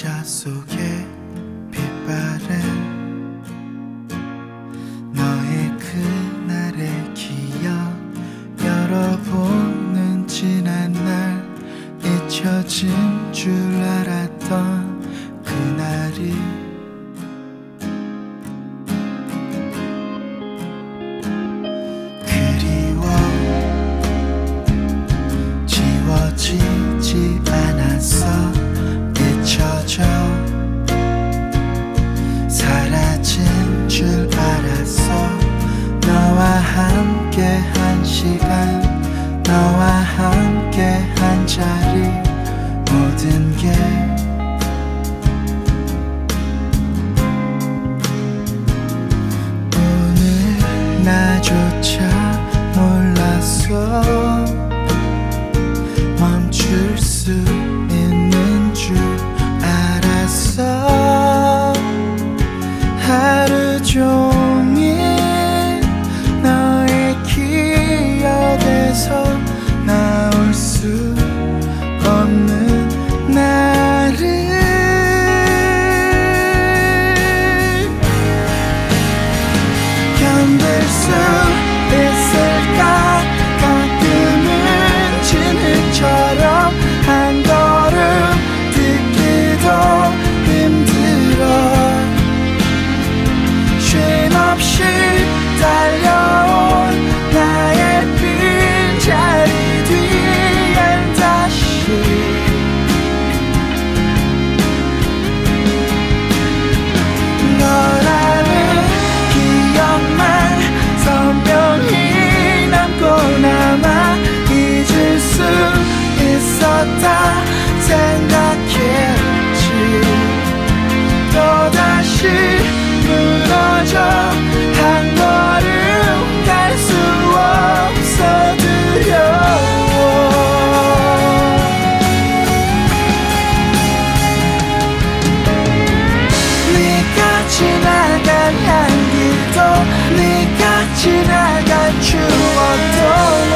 의자 속에 빛바랜 너의 그날의 기억 열어보는 지난 날 잊혀진 줄 알았던 그날이 함께 한 시간 너와 함께 한 자리 모든 게 오늘 나조차 몰랐어 멈출 수 있는 줄 알았어. 하루 종일 생각했지. 또다시 무너져 한 걸음 갈 수 없어 두려워 네가 지나간 향기도 네가 지나간 추억도